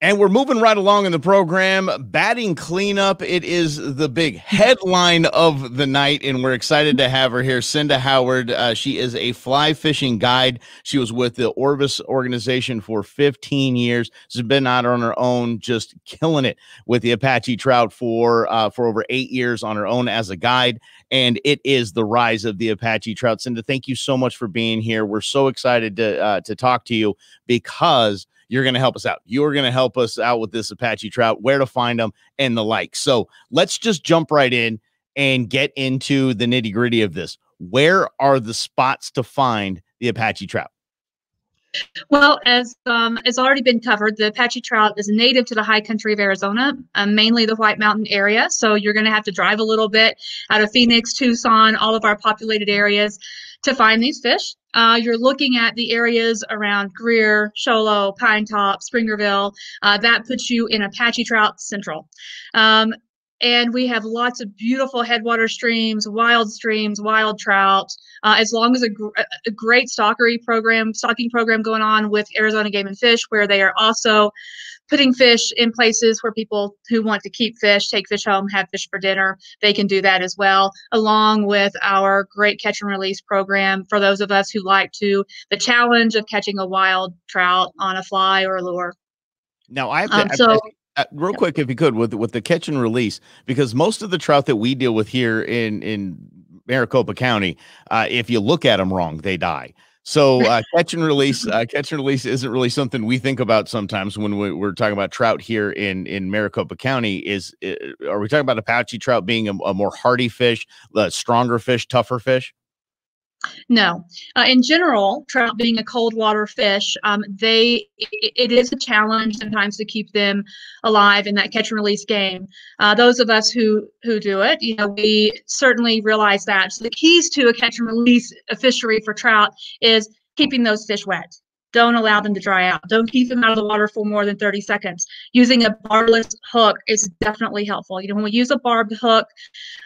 And we're moving right along in the program. Batting cleanup. It is the big headline of the night, and we're excited to have her here. Cinda Howard. Uh, she is a fly fishing guide. She was with the Orvis organization for 15 years. She's been out on her own, just killing it with the Apache trout for uh, for over eight years on her own as a guide. And it is the rise of the Apache trout. Cinda, thank you so much for being here. We're so excited to uh, to talk to you because you're going to help us out. You're going to help us out with this Apache trout, where to find them, and the like. So let's just jump right in and get into the nitty gritty of this. Where are the spots to find the Apache trout? Well, as um, has already been covered, the Apache trout is native to the high country of Arizona, um, mainly the White Mountain area. So you're going to have to drive a little bit out of Phoenix, Tucson, all of our populated areas to find these fish. Uh, you're looking at the areas around Greer, Show Low, Pine Top, Springerville. Uh, that puts you in Apache Trout Central. Um, and we have lots of beautiful headwater streams, wild streams, wild trout. Uh, as long as a, gr- a, great stockery program, stocking program going on with Arizona Game and Fish, where they are also putting fish in places where people who want to keep fish, take fish home, have fish for dinner, they can do that as well, along with our great catch and release program for those of us who like to the challenge of catching a wild trout on a fly or a lure. Now I have to, um, so, I, real yeah. quick, if you could, with with the catch and release, because most of the trout that we deal with here in in Maricopa County, uh, if you look at them wrong, they die. So uh, catch and release, uh, catch and release isn't really something we think about sometimes when we, are talking about trout here in in Maricopa County. Is uh, are we talking about Apache trout being a, a more hardy fish, a stronger fish, tougher fish? No. Uh, in general, trout being a cold water fish, um, they it is a challenge sometimes to keep them alive in that catch and release game. Uh, those of us who who do it, you know, we certainly realize that. So the keys to a catch and release fishery for trout is keeping those fish wet. Don't allow them to dry out. Don't keep them out of the water for more than 30 seconds. Using a barbless hook is definitely helpful. You know, when we use a barbed hook,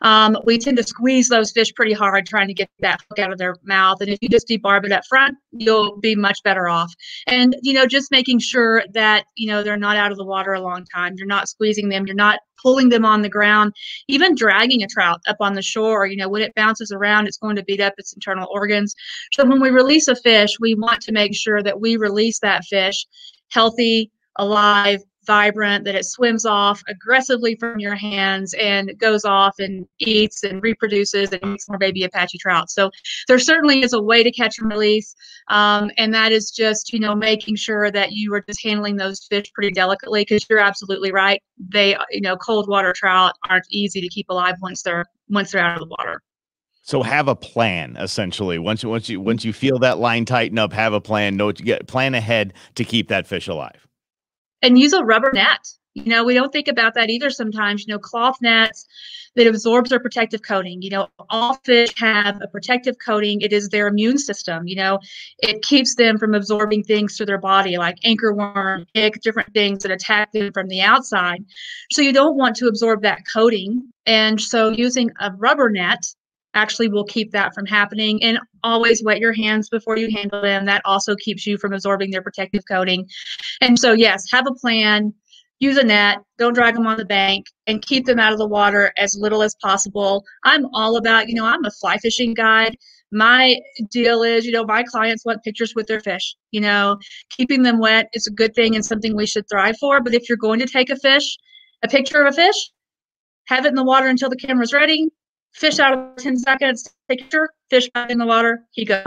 um, we tend to squeeze those fish pretty hard trying to get that hook out of their mouth. And if you just debarb it up front, you'll be much better off. And, you know, just making sure that, you know, they're not out of the water a long time. You're not squeezing them. You're not pulling them on the ground, even dragging a trout up on the shore. You know, when it bounces around, it's going to beat up its internal organs. So when we release a fish, we want to make sure that we release that fish healthy, alive, vibrant, that it swims off aggressively from your hands and goes off and eats and reproduces and makes more baby Apache trout. So there certainly is a way to catch and release. Um, and that is just, you know, making sure that you are just handling those fish pretty delicately because you're absolutely right. They, you know, cold water trout aren't easy to keep alive once they're once they're out of the water. So have a plan essentially. Once you once you once you feel that line tighten up, have a plan. Know what you get plan ahead to keep that fish alive and use a rubber net. You know, we don't think about that either sometimes. You know, cloth nets that absorbs their protective coating. You know, all fish have a protective coating. It is their immune system. You know, it keeps them from absorbing things through their body like anchor worm, tick, different things that attack them from the outside. So you don't want to absorb that coating. And so using a rubber net actually will keep that from happening. And always wet your hands before you handle them. That also keeps you from absorbing their protective coating. And so, yes, have a plan. Use a net, don't drag them on the bank, and keep them out of the water as little as possible. I'm all about, you know, I'm a fly fishing guide. My deal is, you know, my clients want pictures with their fish. You know, keeping them wet is a good thing and something we should thrive for. But if you're going to take a fish, a picture of a fish, have it in the water until the camera's ready, fish out of 10 seconds, take a picture, fish back in the water, he goes.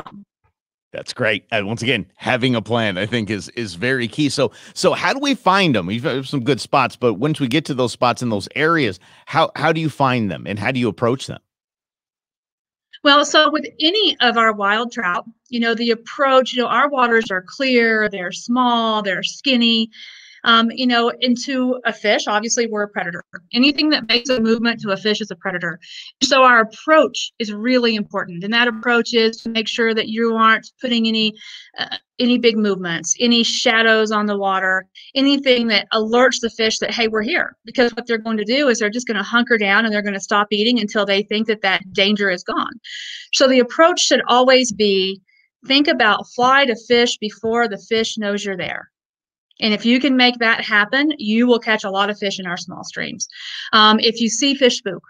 That's great. And once again, having a plan, I think, is is very key. So, so how do we find them? We've got some good spots, but once we get to those spots in those areas, how how do you find them and how do you approach them? Well, so with any of our wild trout, you know, the approach, you know, our waters are clear, they're small, they're skinny um, you know, into a fish, obviously we're a predator. Anything that makes a movement to a fish is a predator. So our approach is really important. And that approach is to make sure that you aren't putting any uh, any big movements, any shadows on the water, anything that alerts the fish that, hey, we're here. Because what they're going to do is they're just going to hunker down and they're going to stop eating until they think that that danger is gone. So the approach should always be think about fly to fish before the fish knows you're there And if you can make that happen, you will catch a lot of fish in our small streams. Um, if you see fish spook,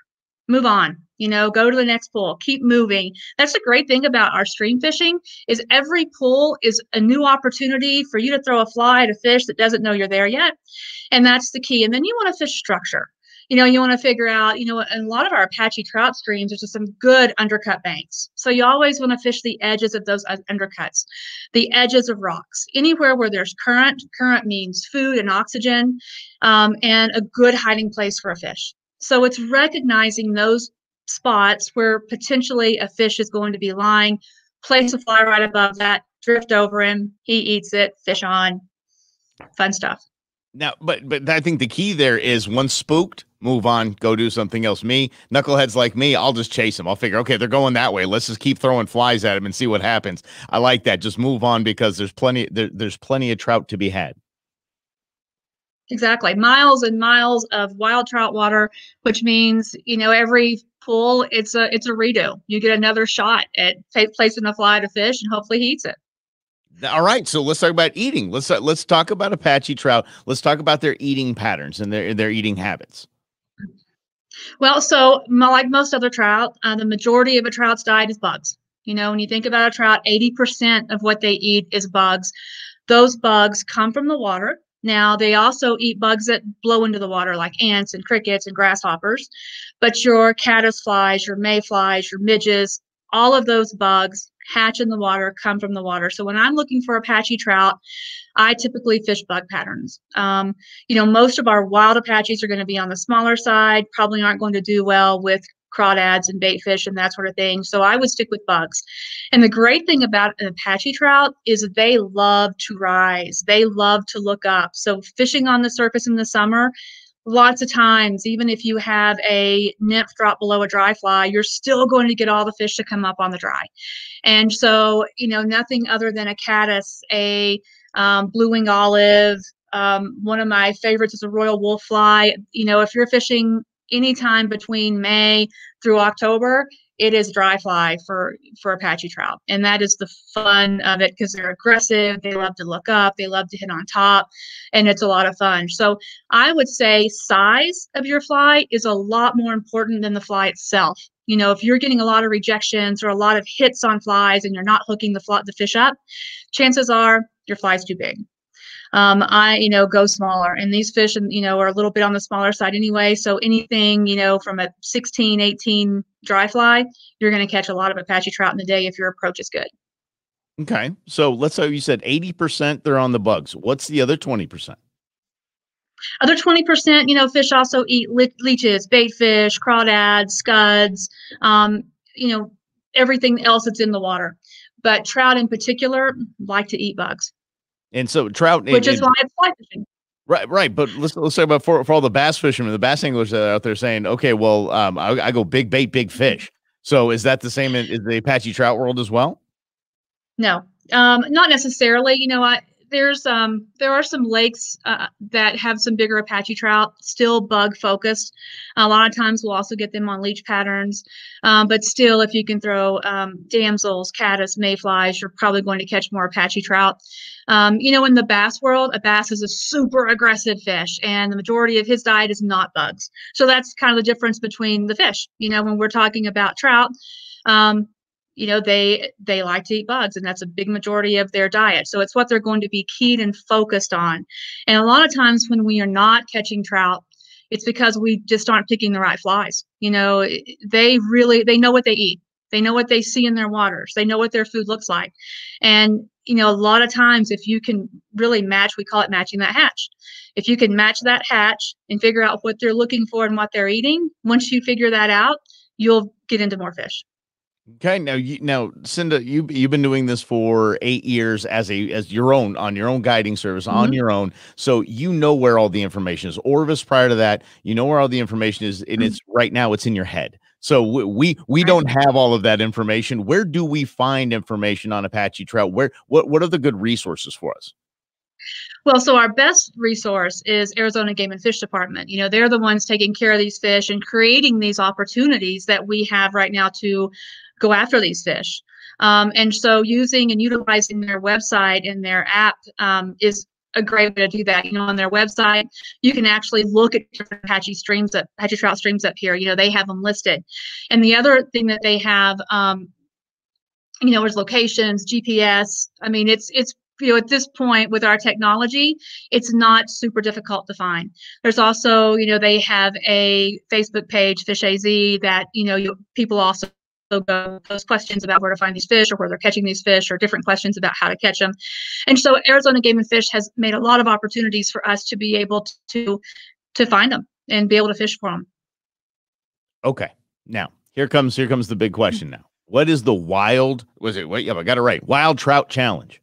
move on. You know, go to the next pool. Keep moving. That's the great thing about our stream fishing is every pool is a new opportunity for you to throw a fly at a fish that doesn't know you're there yet. And that's the key. And then you want to fish structure you know, you want to figure out, you know, a lot of our Apache trout streams, there's just some good undercut banks. So you always want to fish the edges of those undercuts, the edges of rocks, anywhere where there's current. Current means food and oxygen, um, and a good hiding place for a fish. So it's recognizing those spots where potentially a fish is going to be lying, place a fly right above that, drift over him, he eats it, fish on. Fun stuff. Now, but but I think the key there is once spooked, move on, go do something else. Me, knuckleheads like me, I'll just chase them. I'll figure, okay, they're going that way. Let's just keep throwing flies at them and see what happens. I like that. Just move on because there's plenty there, there's plenty of trout to be had. Exactly. Miles and miles of wild trout water, which means, you know, every pool it's a it's a redo. You get another shot at placing a fly to fish and hopefully he eats it. All right, so let's talk about eating. Let's uh, let's talk about Apache trout. Let's talk about their eating patterns and their their eating habits. Well, so like most other trout, uh, the majority of a trout's diet is bugs. You know, when you think about a trout, 80% of what they eat is bugs. Those bugs come from the water. Now, they also eat bugs that blow into the water, like ants and crickets and grasshoppers. But your caddis flies, your mayflies, your midges, all of those bugs hatch in the water, come from the water. So when I'm looking for Apache trout, I typically fish bug patterns. Um, you know, most of our wild Apaches are going to be on the smaller side, probably aren't going to do well with crawdads and bait fish and that sort of thing. So I would stick with bugs. And the great thing about an Apache trout is they love to rise. They love to look up. So fishing on the surface in the summer, lots of times, even if you have a nymph drop below a dry fly, you're still going to get all the fish to come up on the dry. And so, you know, nothing other than a caddis, a um, blue wing olive. Um, one of my favorites is a royal Wulff fly. You know, if you're fishing anytime between May through October, it is dry fly for for Apache trout, and that is the fun of it because they're aggressive. They love to look up. They love to hit on top, and it's a lot of fun. So I would say size of your fly is a lot more important than the fly itself. You know, if you're getting a lot of rejections or a lot of hits on flies and you're not hooking the fly, the fish up, chances are your fly's too big um, I, you know, go smaller. And these fish, you know, are a little bit on the smaller side anyway. So anything, you know, from a 16, 18 dry fly, you're going to catch a lot of Apache trout in the day if your approach is good. Okay. So let's say you said 80% they're on the bugs. What's the other 20%? Other 20%, you know, fish also eat le- leeches, bait fish, crawdads, scuds, um, you know, everything else that's in the water. But trout in particular like to eat bugs. And so trout, which and, is why it's fly fishing. Right, right. But let's let's talk about for, for all the bass fishermen, the bass anglers that are out there saying, okay, well, um, I, I go big bait, big fish. So is that the same in, in the Apache trout world as well? No, um, not necessarily. You know, I there's um there are some lakes uh, that have some bigger Apache trout, still bug focused. A lot of times we'll also get them on leech patterns, um, but still, if you can throw um, damsels, caddis, mayflies, you're probably going to catch more Apache trout. Um, you know, in the bass world, a bass is a super aggressive fish, and the majority of his diet is not bugs. So that's kind of the difference between the fish. You know, when we're talking about trout, um, you know they they like to eat bugs and that's a big majority of their diet. So it's what they're going to be keyed and focused on. And a lot of times when we are not catching trout it's because we just aren't picking the right flies. You know they really they know what they eat. They know what they see in their waters. They know what their food looks like. And you know a lot of times if you can really match we call it matching that hatch. If you can match that hatch and figure out what they're looking for and what they're eating once you figure that out you'll get into more fish Okay, now you now Cinda, you you've been doing this for eight years as a as your own on your own guiding service mm-hmm. on your own, so you know where all the information is. Orvis, prior to that, you know where all the information is, and mm-hmm. it's right now it's in your head. So we we, we don't have all of that information. Where do we find information on Apache trout? Where what what are the good resources for us? Well, so our best resource is Arizona Game and Fish Department. You know, they're the ones taking care of these fish and creating these opportunities that we have right now to go after these fish. Um, and so using and utilizing their website and their app um, is a great way to do that. You know, on their website, you can actually look at different Apache streams that Apache trout streams up here. You know, they have them listed. And the other thing that they have, um, you know, is locations, GPS. I mean, it's it's you know at this point with our technology it's not super difficult to find there's also you know they have a facebook page fish az that you know you, people also go post questions about where to find these fish or where they're catching these fish or different questions about how to catch them. And so Arizona Game and Fish has made a lot of opportunities for us to be able to to find them and be able to fish for them. Okay. Now, here comes here comes the big question now. What is the wild was it wait, yeah, I got it right. Wild trout challenge.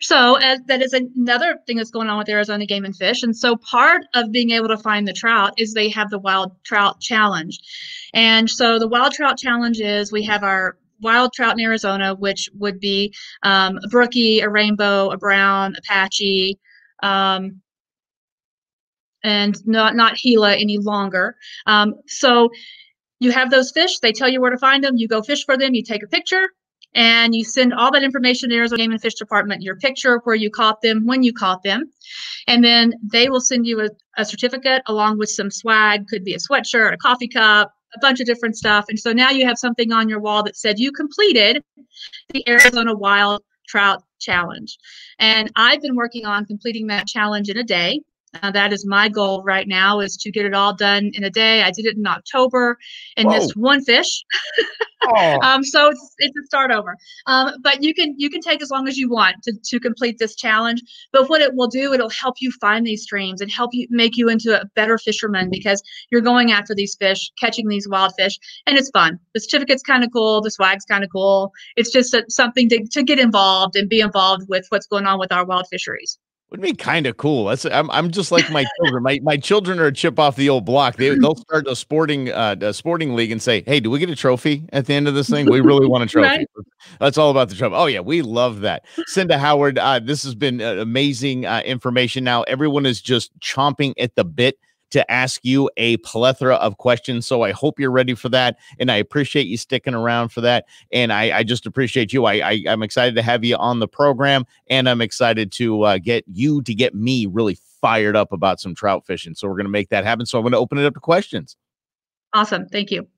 So as, that is another thing that's going on with Arizona Game and Fish. And so part of being able to find the trout is they have the Wild Trout Challenge. And so the Wild Trout Challenge is we have our wild trout in Arizona, which would be um, a brookie, a rainbow, a brown, Apache, um, and not not Gila any longer. Um, so you have those fish. They tell you where to find them. You go fish for them. You take a picture and you send all that information to Arizona Game and Fish Department, your picture of where you caught them, when you caught them, and then they will send you a, a certificate along with some swag, could be a sweatshirt, a coffee cup, a bunch of different stuff. And so now you have something on your wall that said you completed the Arizona Wild Trout Challenge. And I've been working on completing that challenge in a day. Uh, that is my goal right now is to get it all done in a day. I did it in October and Whoa. missed one fish. oh. um, so it's, it's a start over. Um, but you can you can take as long as you want to, to complete this challenge. But what it will do, it'll help you find these streams and help you make you into a better fisherman because you're going after these fish, catching these wild fish, and it's fun. The certificate's kind of cool. The swag's kind of cool. It's just a, something to, to get involved and be involved with what's going on with our wild fisheries would be kind of cool. That's I'm I'm just like my children. My my children are a chip off the old block. They they'll start a sporting uh a sporting league and say, "Hey, do we get a trophy at the end of this thing? We really want a trophy." right? That's all about the trophy. Oh yeah, we love that. Cinda Howard, uh, this has been uh, amazing uh, information. Now everyone is just chomping at the bit to ask you a plethora of questions. So I hope you're ready for that. And I appreciate you sticking around for that. And I, I just appreciate you. I, I, am excited to have you on the program. And I'm excited to uh, get you to get me really fired up about some trout fishing. So we're going to make that happen. So I'm going to open it up to questions. Awesome. Thank you.